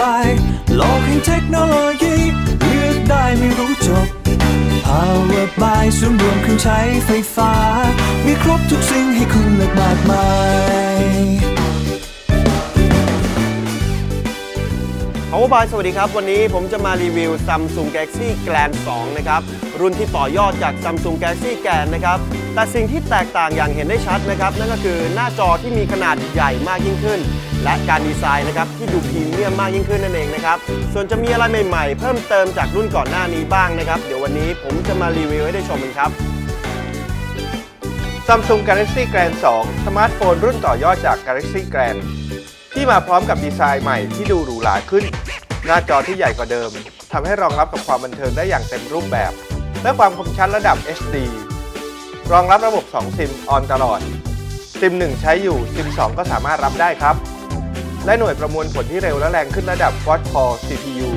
บาย โลกแห่งเทคโนโลยี เลือกได้ไม่รู้จบ Power by ส่วนย์รวมเครื่องใช้ไฟฟ้า มีครบทุกสิ่งให้คุณ Power by สวัสดีครับ วันนี้ผมจะมารีวิว Samsung Galaxy Grand 2 นะครับ รุ่นที่ต่อยอดจาก Samsung Galaxy Grand นะครับ แต่สิ่งที่แตกต่างอย่างเห็นได้ชัดนะครับ นั่นก็คือหน้าจอที่มีขนาดใหญ่มากยิ่งขึ้น และการดีไซน์นะครับที่ดูพรีเมียมมากยิ่งขึ้นนั่นเองนะครับ ส่วนจะมีอะไรใหม่ๆ เพิ่มเติมจากรุ่นก่อนหน้านี้บ้างนะครับ เดี๋ยววันนี้ผมจะมารีวิวให้ได้ชมกันครับ Samsung Galaxy Grand 2 สมาร์ทโฟนรุ่นต่อยอดจาก Galaxy Grand ที่มาพร้อมกับดีไซน์ใหม่ที่ดูหรูหราขึ้น หน้าจอที่ใหญ่กว่าเดิมทำให้รองรับกับความบันเทิงได้อย่างเต็มรูปแบบ และความคมชัดระดับ HD รองรับระบบ 2 ซิม on ตลอด ซิม 1 ใช้อยู่ ซิม 2 ก็สามารถรับได้ครับ และหน่วยประมวลผลที่เร็วและแรงขึ้นระดับ Quad Core CPU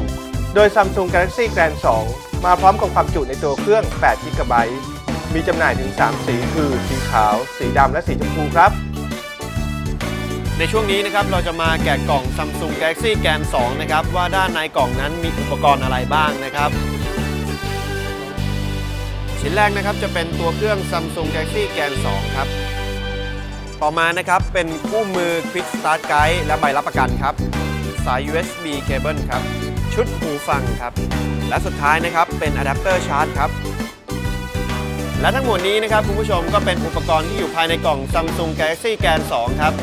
โดย Samsung Galaxy Grand 2 มาพร้อมกับความจุในตัวเครื่อง8 GB มีจำหน่ายถึง 3 สีคือ สีขาว สีดำ และสีชมพูครับ ในช่วงนี้นะครับเราจะมาแกะกล่อง Samsung Galaxy Grand 2นะครับว่าด้านในกล่องนั้นมีอุปกรณ์อะไรบ้างนะครับ ชิ้นแรกนะครับจะเป็นตัวเครื่อง Samsung Galaxy Grand 2ครับ ต่อมานะครับเป็นคู่มือ Quick Start Guide และใบรับประกันครับ สาย USB Cable ครับ ชุดหูฟังครับ และสุดท้ายนะครับเป็นอะแดปเตอร์ชาร์จครับและทั้งหมดนี้นะครับคุณผู้ชมก็เป็นอุปกรณ์ที่อยู่ภายในกล่อง Samsung Galaxy Grand 2ครับ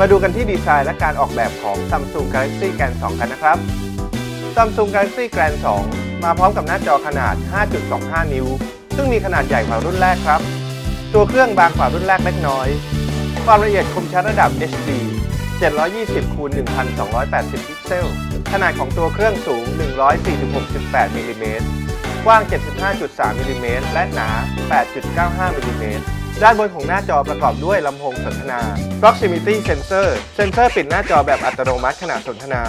มาดูกันที่ดีไซน์และการออกแบบของ Samsung Galaxy Grand 2 กันนะครับ Samsung Galaxy Grand 2 มาพร้อมกับหน้าจอขนาด 5.25 นิ้ว ซึ่งมีขนาดใหญ่กว่ารุ่นแรกครับ ตัวเครื่องบางกว่ารุ่นแรกเล็กน้อย ความละเอียดคมชัดระดับ HD 720คูณ1280 พิกเซล ขนาดของตัวเครื่องสูง 146.8มิลลิเมตร กว้าง 75.3มิลลิเมตร และหนา 8.95มิลลิเมตร ด้านบนของหน้าจอประกอบด้วยลำโพงสนทนา Proximity Sensor เซนเซอร์ปิดหน้าจอแบบอัตโนมัติขณะสนทนา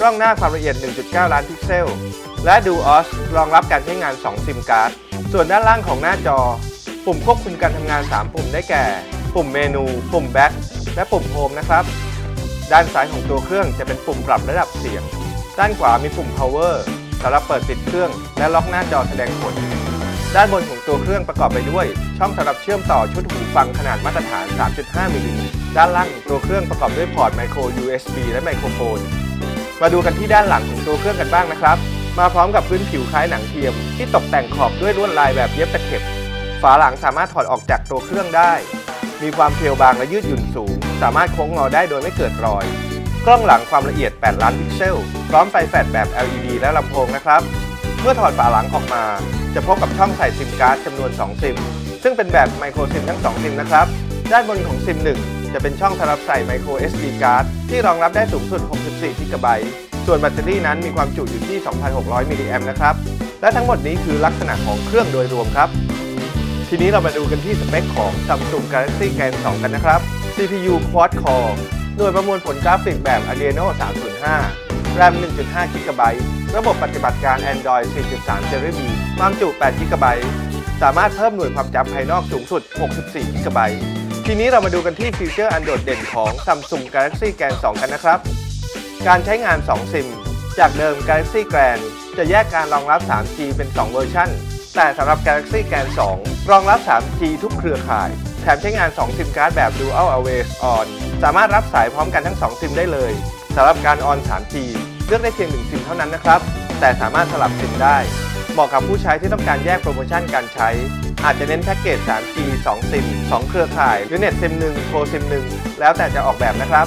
กล้องหน้าความละเอียด 1.9 ล้านพิกเซล และ Duos รองรับการใช้งาน 2 ซิมการ์ด ส่วนด้านล่างของหน้าจอ ปุ่มควบคุมการทำงาน 3 ปุ่มได้แก่ ปุ่มเมนู ปุ่ม Back และปุ่ม Home นะครับ ด้านซ้ายของตัวเครื่องจะเป็นปุ่มปรับระดับเสียง ด้านขวามีปุ่ม power สำหรับเปิดปิดเครื่องและล็อกหน้าจอแสดงผล ด้านบนของตัวเครื่องประกอบไปด้วย ช่องสำหรับเชื่อมต่อชุดหูฟังขนาดมาตรฐาน 3.5 มิลลิเมตรด้านล่างของตัวเครื่องประกอบด้วยพอร์ตไมโคร USB และไมโครโฟน มาดูกันที่ด้านหลังของตัวเครื่องกันบ้างนะครับ มาพร้อมกับพื้นผิวคล้ายหนังเทียม ที่ตกแต่งขอบด้วยลวดลายแบบเย็บตะเข็บ ฝาหลังสามารถถอดออกจากตัวเครื่องได้ มีความเพรียวบางและยืดหยุ่นสูง สามารถโค้งงอได้โดยไม่เกิดรอย กล้องหลังความละเอียด 8 ล้านพิกเซล พร้อมไฟแฟลชแบบ LED และลำโพงนะครับ เมื่อถอดฝาหลังออกมา จะพบกับช่องใส่ซิมการ์ดจำนวน 2 ซิม ซึ่งเป็นแบบไมโครซิมทั้ง 2 ซิมนะครับ ด้านบนของซิม 1 จะเป็นช่องสำหรับใส่ไมโคร SD การ์ดที่รองรับได้สูงสุด 64 กิกะไบต์ส่วนแบตเตอรี่นั้นมีความจุอยู่ที่ 2,600 มิลลิแอมป์นะครับ และทั้งหมดนี้คือลักษณะของเครื่องโดยรวมครับ ทีนี้เรามาดูกันที่สเปคของ Samsung Galaxy Grand 2กันนะครับ CPU Quad Core หน่วยประมวลผลกราฟิกแบบ Adreno 305 RAM 1.5 GB ระบบปฏิบัติการ Android 4.3 Jelly Bean ความจุ8 GB สามารถเพิ่มหน่วยความจำภายนอกสูงสุด 64 GB ทีนี้เรามาดูกันที่ฟีเจอร์อันโดดเด่นของ Samsung Galaxy Grand 2 กันนะครับ การใช้งาน 2 ซิม จากเดิม Galaxy Grand จะแยกการรองรับ 3G เป็น 2 เวอร์ชันแต่สำหรับ Galaxy Grand 2 รองรับ 3G ทุกเครือข่าย แถมใช้งาน 2 ซิมการ์ดแบบ Dual Always On สามารถรับสายพร้อมกันทั้ง 2 ซิมได้เลย สำหรับการ On 3G เลือกได้เพียง1ซิมเท่านั้นนะครับ แต่สามารถสลับซิมได้ เหมาะกับผู้ใช้ที่ต้องการแยกโปรโมชั่นการใช้ อาจจะเน้นแพ็กเกจ 3G 2 ซิม 2 เครือข่ายหรือเน็ตซิม1โทรซิม1แล้วแต่จะออกแบบนะครับ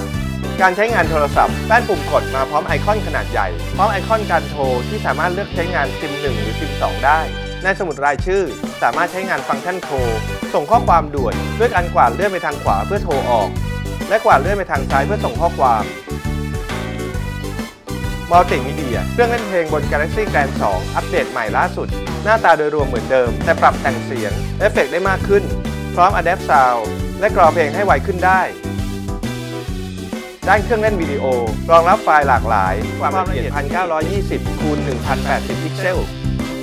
การใช้งานโทรศัพท์แป้นปุ่มกดมาพร้อมไอคอนขนาดใหญ่ พร้อมไอคอนการโทรที่สามารถเลือกใช้งานซิม 1 หรือซิม 2 ได้ ในสมุดรายชื่อ สามารถใช้งานฟังก์ชันโทร ส่งข้อความด่วนด้วยการกวาดเลื่อนไปทางขวาเพื่อโทรออก และกวาดเลื่อนไปทางซ้ายเพื่อส่งข้อความ มัลติมีเดียเครื่องเล่นเพลงบน Galaxy Grand 2 อัปเดตใหม่ล่าสุด หน้าตาโดยรวมเหมือนเดิม แต่ปรับแต่งเสียง เอฟเฟกต์ได้มากขึ้น พร้อม Adapt Sound และกรอเพลงให้ไวขึ้นได้ ด้านเครื่องเล่นวิดีโอ รองรับไฟล์หลากหลาย ความละเอียด 1920คูณ1080 พิกเซล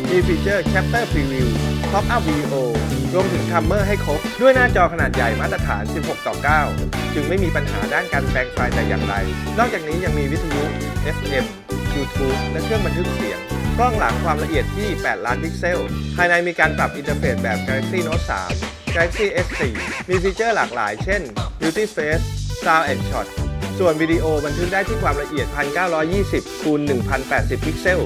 มีฟีเจอร์ Chapter Preview Pop Up Video รวมถึงคัมเมอร์ให้ครบ ด้วยหน้าจอขนาดใหญ่มาตรฐาน 16 ต่อ 9 จึงไม่มีปัญหาด้านการแปลงไฟล์แต่อย่างใดนอกจากนี้ยังมีวิทยุ FM YouTube และเครื่องบันทึกเสียง กล้องหลังความละเอียดที่ 8 ล้านพิกเซล ภายในมีการปรับอินเทอร์เฟซแบบ Galaxy Note 3 Galaxy S4 มีฟีเจอร์หลากหลาย เช่น Beauty Face Sound and Shot ส่วนวิดีโอบันทึกได้ที่ความละเอียด 1920คูณ1080 พิกเซล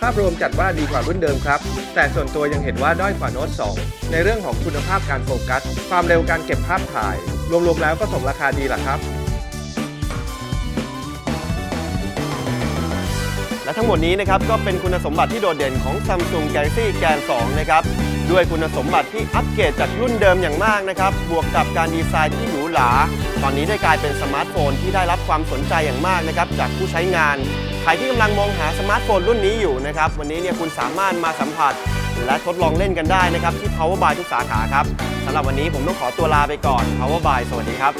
ภาพรวมจัดว่าดีกว่ารุ่นเดิมครับ แต่ส่วนตัวยังเห็นว่าด้อยกว่าโน้ต2ในเรื่องของคุณภาพการโฟกัส ความเร็วการเก็บภาพถ่าย รวมๆแล้วก็สมราคาดีแหละครับ และทั้งหมดนี้นะครับก็เป็นคุณสมบัติที่โดดเด่นของ Samsung Galaxy Gen 2 นะครับด้วยคุณสมบัติที่อัปเกรดจากรุ่นเดิมอย่างมากนะครับ บวกกับการดีไซน์ที่หรูหรา ตอนนี้ได้กลายเป็นสมาร์ทโฟนที่ได้รับความสนใจอย่างมากนะครับจากผู้ใช้งาน ใครที่กำลังมองหาสมาร์ทโฟนรุ่นนี้อยู่นะครับ วันนี้เนี่ยคุณสามารถมาสัมผัส และทดลองเล่นกันได้นะครับที่ Power by ทุกสาขาครับสำหรับวันนี้ผมต้องขอตัวลาไปก่อน Power by สวัสดีครับ